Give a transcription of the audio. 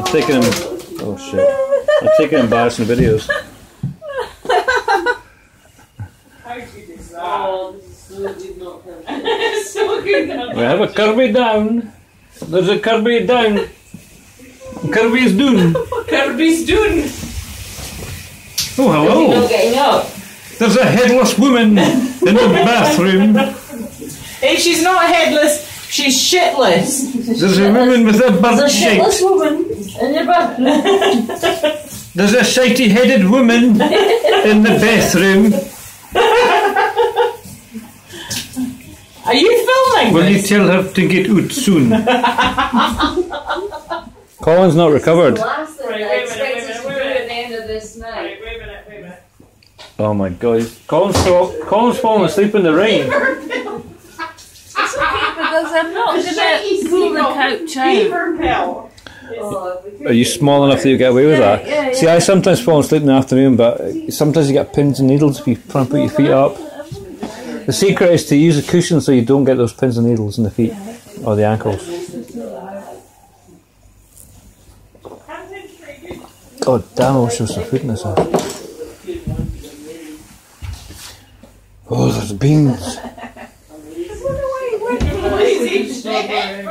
I'm taking him. Oh shit! I'm taking embarrassing videos. Oh, this is so good not Kirby. so good not We have a Kirby down. There's a Kirby down. Kirby's down. Kirby's doing. Oh Not hello. getting up. There's a headless woman in the bathroom. Hey, she's not headless. She's shitless. There's a woman with a bird There's a shitless shite. woman in your bathroom. There's a shitey-headed woman in the bathroom. Are you filming Will you this? tell her to get out soon? Colin's not recovered. last thing Right, I wait a minute, expected wait a to do minute, at the end of this night. Wait, wait a minute, wait a minute. Oh my god. Colin's, fall, Colin's falling asleep in the rain. I'm not going to pull the couch out. Beaver pill. If we could Are you small enough that you get away with Yeah, that? yeah, See, I sometimes fall asleep in the afternoon, but sometimes you get pins and needles if you try and put your feet up. The secret is to use a cushion so you don't get those pins and needles in the feet or the ankles. God damn, I wish there was some food in this house. Oh, there's beans. Strawberry.